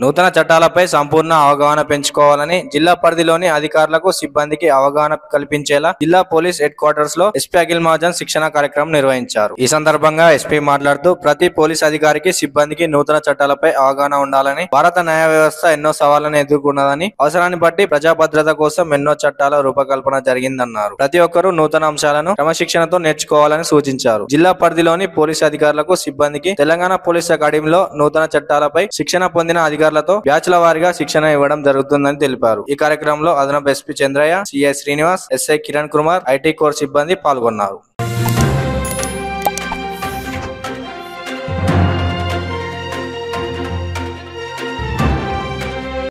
నూతన చట్టాలపై సంపూర్ణ అవగాహన పెంచుకోవాలని జిల్లా పరిధిలోని అధికారులకు సిబ్బందికి అవగాహన కల్పించేలా జిల్లా పోలీస్ హెడ్ క్వార్టర్స్లో ఎస్పీ అఖిల్ మహాజన్ శిక్షణ కార్యక్రమం నిర్వహించారు. ఈ సందర్భంగా ఎస్పీ మాట్లాడుతూ ప్రతి పోలీస్ అధికారికి సిబ్బందికి నూతన చట్టాలపై అవగాహన ఉండాలని భారత న్యాయ వ్యవస్థ ఎన్నో సవాళ్ళను ఎదుర్కొన్నదని అవసరాన్ని బట్టి ప్రజా భద్రత కోసం ఎన్నో చట్టాల రూపకల్పన జరిగిందన్నారు. ప్రతి ఒక్కరూ నూతన అంశాలను క్రమశిక్షణతో నేర్చుకోవాలని సూచించారు. జిల్లా పరిధిలోని పోలీస్ అధికారులకు సిబ్బందికి తెలంగాణ పోలీస్ అకాడమీలో నూతన చట్టాలపై శిక్షణ పొందిన అధికారులతో బ్యాచ్ల వారీగా శిక్షణ ఇవ్వడం జరుగుతుందని తెలిపారు. ఈ కార్యక్రమంలో అదనపు SP Chandraiah CI Srinivas SI Kiran Kumar IT core సిబ్బంది పాల్గొన్నారు.